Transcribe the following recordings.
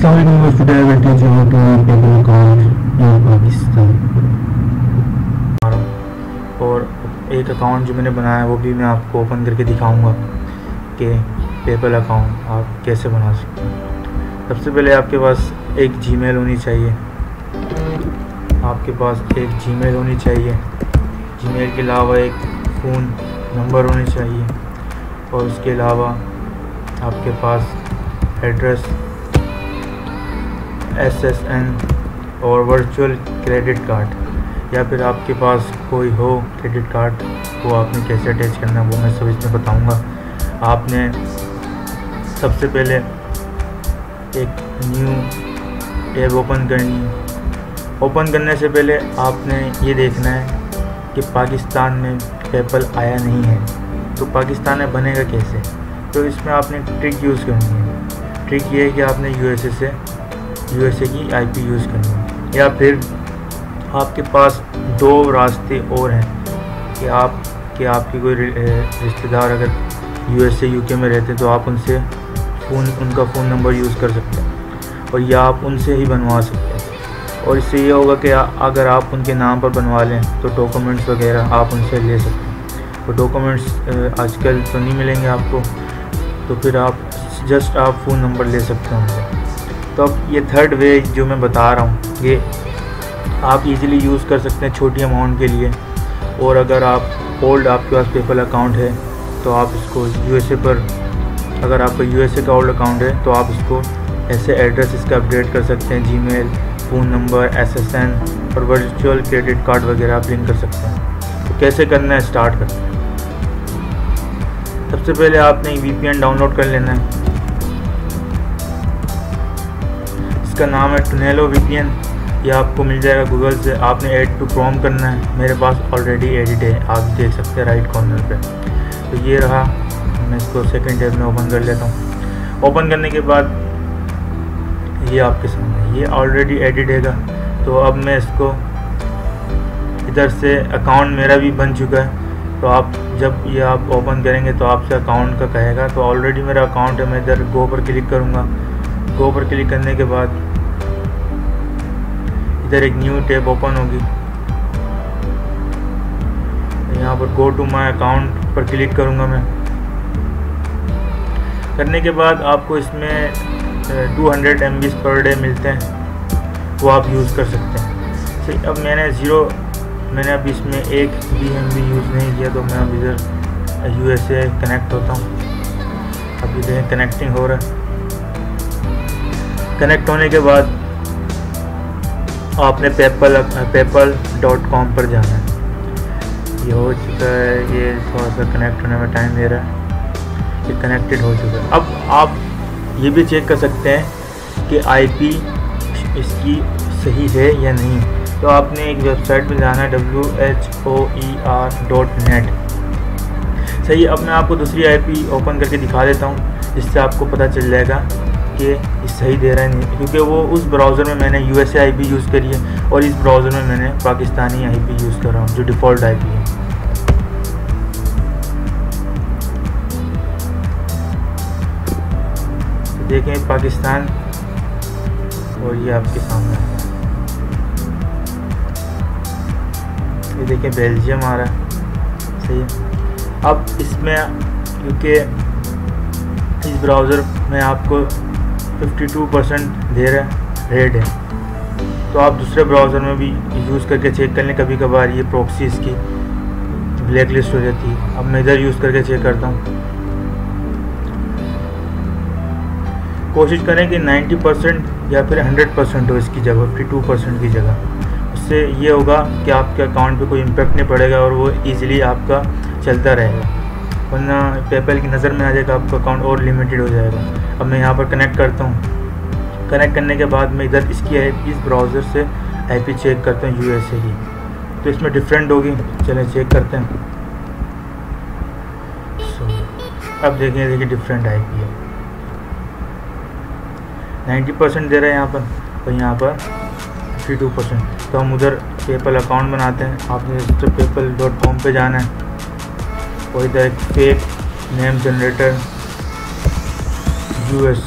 Today I will teach you how to make PayPal account Pakistan. और एक account जो मैंने बनाया है, वो भी मैं आपको ओपन करके दिखाऊँगा कि पेपल अकाउंट आप कैसे बना सकते हैं। सबसे पहले आपके पास एक जीमेल होनी चाहिए। आपके पास एक जीमेल होनी चाहिए। जीमेल के अलावा एक फ़ोन नंबर होनी चाहिए। और उसके अलावा आपके पास एड्रेस एस एस एन और वर्चुअल क्रेडिट कार्ड या फिर आपके पास कोई हो क्रेडिट कार्ड वो आपने कैसे अटैच करना है, वो मैं सब इसमें बताऊँगा। आपने सबसे पहले एक न्यू टैब ओपन करनी ओपन करने से पहले आपने ये देखना है कि पाकिस्तान में पेपल आया नहीं है। तो पाकिस्तान में बनेगा कैसे? तो इसमें आपने ट्रिक यूज़ करनी है। ट्रिक ये है कि आपने यूएसए से यूएसए की आईपी यूज़ करनी या फिर आपके पास दो रास्ते और हैं कि आप, कि आपके कोई रिश्तेदार अगर यूएसए, यूके में रहते हैं तो आप उनसे फ़ोन, उनका फ़ोन नंबर यूज़ कर सकते हैं और या आप उनसे ही बनवा सकते हैं। और इससे ये होगा कि अगर आप उनके नाम पर बनवा लें तो डॉक्यूमेंट्स वगैरह आप उनसे ले सकते हैं। तो डॉक्यूमेंट्स आजकल तो नहीं मिलेंगे आपको तो फिर आप, जस्ट आप फ़ोन नंबर ले सकते हैं उनसे। तो अब ये थर्ड वे जो मैं बता रहा हूँ, ये आप इजीली यूज़ कर सकते हैं छोटी अमाउंट के लिए। और अगर आप ओल्ड आपके पास पेपल अकाउंट है तो आप इसको यूएसए पर, अगर आपका यूएसए का ओल्ड अकाउंट है तो आप इसको ऐसे एड्रेस इसका अपडेट कर सकते हैं जीमेल फ़ोन नंबर एसएसएन और वर्चुअल क्रेडिट कार्ड वगैरह आप लिंक कर सकते हैं। तो कैसे करना है स्टार्ट करते हैं। सबसे पहले आपने वी डाउनलोड कर लेना है। इसका नाम है टनेलो वीपीएन ये आपको मिल जाएगा गूगल से। आपने ऐड टू क्रोम करना है। मेरे पास ऑलरेडी एडिट है। आप देख सकते हैं राइट कॉर्नर पे। तो ये रहा। मैं इसको सेकंड टैब में ओपन कर लेता हूँ। ओपन करने के बाद ये आपके सामने। ये ऑलरेडी एडिट हैगा। तो अब मैं इसको इधर से अकाउंट मेरा भी बन चुका है। तो आप जब ये आप ओपन करेंगे तो आपसे अकाउंट का कहेगा। तो ऑलरेडी मेरा अकाउंट है। मैं इधर गो पर क्लिक करूँगा। गो पर क्लिक करने के बाद इधर एक न्यू टैब ओपन होगी। यहाँ पर गो टू माई अकाउंट पर क्लिक करूँगा मैं। करने के बाद आपको इसमें 200 हंड्रेड एम पर डे मिलते हैं। वो आप यूज़ कर सकते हैं। सही, अब मैंने ज़ीरो मैंने अब इसमें एक बी एम बी यूज़ नहीं किया तो मैं अब इधर यू एस ए कनेक्ट होता हूँ। अब इधर कनेक्टिंग हो रहा है। कनेक्ट होने के बाद आपने पेपल पेपल डॉट कॉम पर जाना है। ये हो चुका है, ये थोड़ा सा कनेक्ट होने में टाइम दे रहा है। ये कनेक्टेड हो चुका है। अब आप ये भी चेक कर सकते हैं कि आईपी इसकी सही है या नहीं। तो आपने एक वेबसाइट पर जाना है W H O E R dot net सही अब मैं आपको दूसरी आईपी ओपन करके दिखा देता हूँ, जिससे आपको पता चल जाएगा कि सही दे रहा है नहीं। क्योंकि वो उस ब्राउज़र में मैंने यू एस आई यूज़ करी है और इस ब्राउज़र में मैंने पाकिस्तानी आई पी यूज़ कर रहा हूँ, जो डिफ़ॉल्ट आई पी है। तो देखें पाकिस्तान और ये आपके सामने है। ये देखें बेल्जियम आ रहा है। सही अब इसमें, क्योंकि इस ब्राउज़र में आपको 52 परसेंट दे रहा रेड है। तो आप दूसरे ब्राउज़र में भी यूज़ करके चेक कर लें कभी कभार ये प्रॉक्सी इसकी ब्लैक लिस्ट हो जाती है। अब मैं इधर यूज़ करके चेक करता हूँ। कोशिश करें कि 90 परसेंट या फिर 100 परसेंट हो इसकी जगह 52 परसेंट की जगह। उससे ये होगा कि आपके अकाउंट पे कोई इम्पेक्ट नहीं पड़ेगा और वो इजीली आपका चलता रहेगा। वरना पेपल की नज़र में आ जाएगा आपका अकाउंट और लिमिटेड हो जाएगा। अब मैं यहाँ पर कनेक्ट करता हूँ। कनेक्ट करने के बाद मैं इधर इसकी इस ब्राउज़र से आईपी चेक करता हूँ यूएसए की। तो इसमें डिफरेंट होगी। चलें चेक करते हैं। So, अब देखें देखिए डिफरेंट आई पी है। नाइन्टी परसेंट दे रहे हैं यहाँ पर। और यहाँ पर फिफ्टी टू परसेंट तो हम उधर पेपल अकाउंट बनाते हैं। आपने पेपल डॉट कॉम पर जाना है। इधर एक फेक नेम जनरेटर यूएस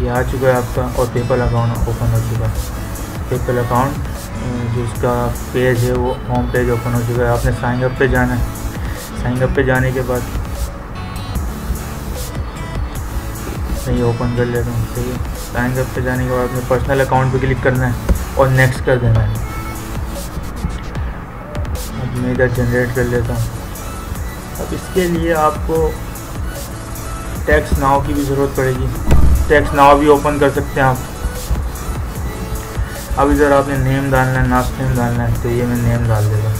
ये आ चुका है आपका, और पेपल अकाउंट ओपन हो चुका है। पेपल अकाउंट जिसका पेज है, वो होम पेज ओपन हो चुका है। आपने साइन अप पे जाना है। साइन अप पे जाने के बाद ये ओपन कर लेता हूँ। ठीक है। साइन अप पे जाने के बाद अपने पर्सनल अकाउंट पे क्लिक करना है, और नेक्स्ट कर देना है। अब मैं इधर जनरेट कर लेता। हूँ अब इसके लिए आपको टैक्स नाव की भी ज़रूरत पड़ेगी। टैक्स नाव भी ओपन कर सकते हैं आप। अब इधर आपने नेम डालना है, नास्ट नेम डालना है तो ये मैं नेम डाल देता हूँ।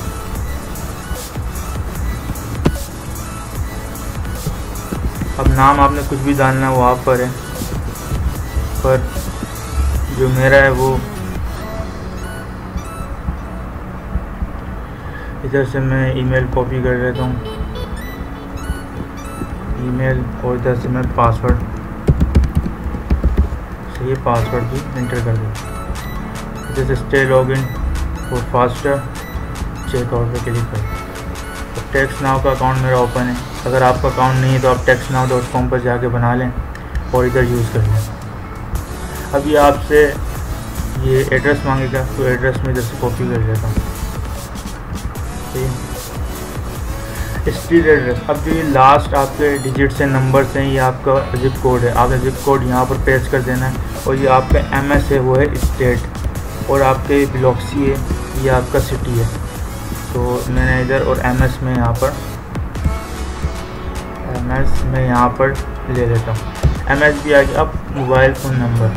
अब नाम आपने कुछ भी डालना है, वो आप पर है। पर जो मेरा है, वो इधर से मैं ईमेल कॉपी कर लेता हूँ। ईमेल और इधर से मैं पासवर्ड से ये पासवर्ड भी इंटर कर दूँ इधर से स्टे लॉगिन और फास्टर चेकआउट पर क्लिक करें। तो टैक्स नाव का अकाउंट मेरा ओपन है। अगर आपका अकाउंट नहीं है तो आप टैक्स नाव डॉट कॉम पर जाके बना लें और इधर यूज़ कर लें। अभी आपसे ये एड्रेस मांगेगा तो एड्रेस में इधर से कॉपी कर लेता हूँ। स्ट्रीट एड्रेस अब जो ये लास्ट आपके डिजिट्स हैं नंबर्स हैं, ये आपका जिप कोड है। आपने जिप कोड यहाँ पर पेस्ट कर देना है और ये आपका एम एस है, वो है स्टेट और आपके ब्लॉक्सी है, ये आपका सिटी है। तो मैंने इधर और एम एस में यहाँ पर एम एस में यहाँ पर ले लेता हूँ। एम एस भी आ गया, अब मोबाइल फ़ोन नंबर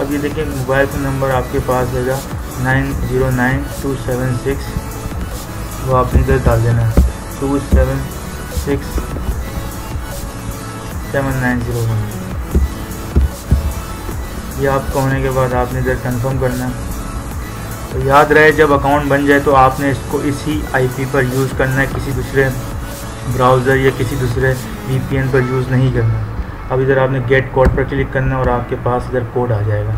अब ये देखिए मोबाइल फ़ोन नंबर आपके पास रहेगा nine zero nine two seven six वो आपने इधर डाल देना। है two seven six seven nine zero one. ये आपका होने के बाद आपने इधर कंफर्म करना। है तो याद रहे, जब अकाउंट बन जाए तो आपने इसको इसी आईपी पर यूज़ करना है, किसी दूसरे ब्राउज़र या किसी दूसरे वीपीएन पर यूज़ नहीं करना। अब इधर आपने गेट कोड पर क्लिक करना है और आपके पास इधर कोड आ जाएगा।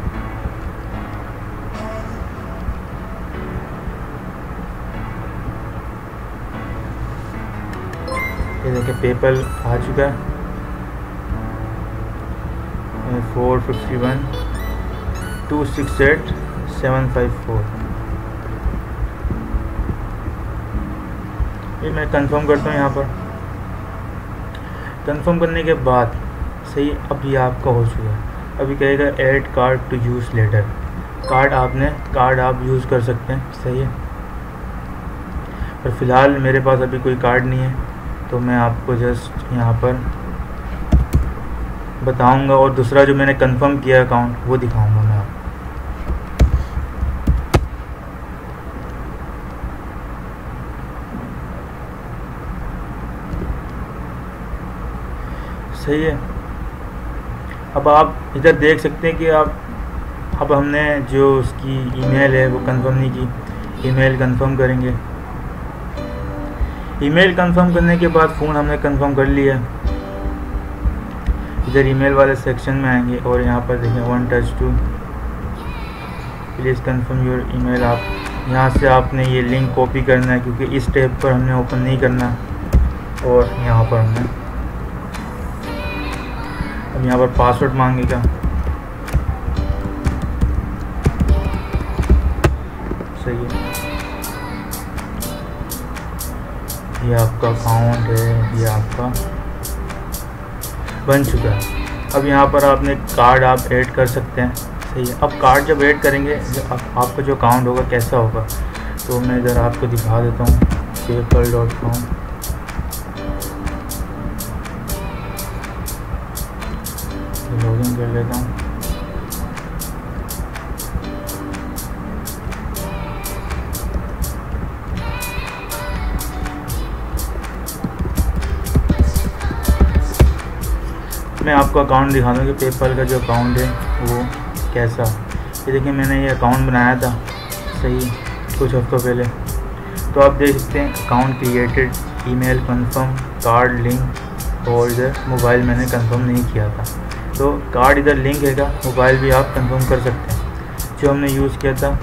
देखिए पेपल आ चुका है। Four fifty one two six eight seven five four ये मैं कंफर्म करता हूँ यहाँ पर। कंफर्म करने के बाद सही अभी आपका हो चुका है। अभी कहेगा add card to use later card आपने कार्ड आप यूज़ कर सकते हैं। सही है। पर फ़िलहाल मेरे पास अभी कोई कार्ड नहीं है। तो मैं आपको जस्ट यहाँ पर बताऊँगा और दूसरा जो मैंने कंफर्म किया अकाउंट वो दिखाऊँगा मैं आपको। सही है। अब आप इधर देख सकते हैं कि आप, अब हमने जो उसकी ईमेल है वो कंफर्म नहीं की। ईमेल कंफर्म करेंगे। ईमेल कंफर्म करने के बाद फ़ोन हमने कंफर्म कर लिया। इधर ईमेल वाले सेक्शन में आएँगे और यहाँ पर देखें one touch to please confirm your email आप। यहाँ से आपने ये लिंक कॉपी करना है क्योंकि इस टैब पर हमने ओपन नहीं करना। और यहाँ पर हमने अब यहाँ पर पासवर्ड मांगेगा। सही है। ये आपका अकाउंट है ये आपका बन चुका है। अब यहाँ पर आपने कार्ड आप ऐड कर सकते हैं। सही है। अब कार्ड जब ऐड करेंगे जब आप, आपका जो अकाउंट होगा कैसा होगा? तो मैं इधर आपको दिखा देता हूँ। पेपल डॉट कॉम लॉगिन कर लेता हूँ। मैं आपको अकाउंट दिखा दूँ कि पेपल का जो अकाउंट है, वो कैसा। ये देखिए, मैंने ये अकाउंट बनाया था, सही, कुछ हफ्तों पहले। तो आप देख सकते हैं account created email confirm card link और इधर मोबाइल मैंने कंफर्म नहीं किया था। तो कार्ड इधर लिंक हैगा मोबाइल भी आप कंफर्म कर सकते हैं। जो हमने यूज़ किया था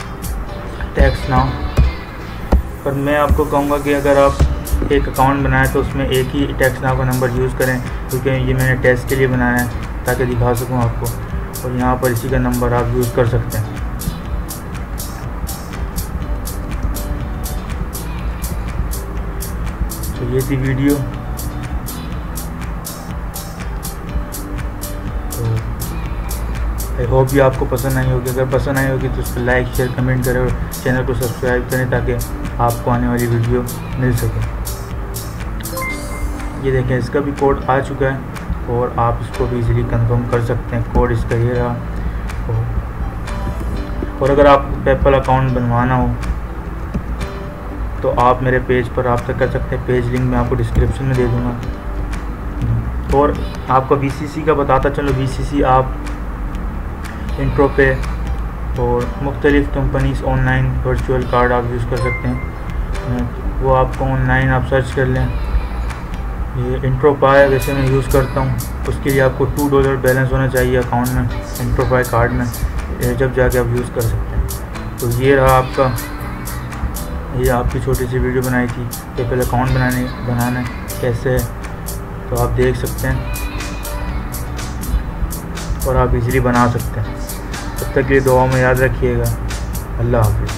टैक्स नाउ पर मैं आपको कहूँगा कि अगर आप एक अकाउंट बनाया तो उसमें एक ही टैक्स नाव का नंबर यूज़ करें। क्योंकि ये मैंने टेस्ट के लिए बनाया है, ताकि दिखा सकूँ आपको। और यहाँ पर इसी का नंबर आप यूज़ कर सकते हैं। तो ये थी वीडियो तो आई होप ये आपको पसंद आई होगी। अगर पसंद आई होगी तो उसको लाइक शेयर कमेंट करें और चैनल को सब्सक्राइब करें, ताकि आपको आने वाली वीडियो मिल सके। ये देखें, इसका भी कोड आ चुका है और आप इसको भी इजीली कंफर्म कर सकते हैं कोड इसका ये रहा। और अगर आप पेपल अकाउंट बनवाना हो तो आप मेरे पेज पर रब्ता कर सकते हैं पेज लिंक मैं आपको डिस्क्रिप्शन में दे दूँगा। और आपको वी का बताता चलो वी आप इंट्रो पे और मुख्तलिफ़ कंपनीज़ ऑनलाइन वर्चुअल कार्ड आप यूज़ कर सकते हैं। वो आपको ऑनलाइन आप सर्च कर लें। ये इंट्रो पाए वैसे मैं यूज़ करता हूँ। उसके लिए आपको टू डॉलर बैलेंस होना चाहिए अकाउंट में इंट्रो पाए कार्ड में। जब जाके आप यूज़ कर सकते हैं। तो ये रहा आपका, ये आपकी छोटी सी वीडियो बनाई थी पेपल अकाउंट बनाने, बनाना कैसे है। तो आप देख सकते हैं। और आप इजीली बना सकते हैं। तब तक ये दुआ में याद रखिएगा। अल्लाह हाफिज़।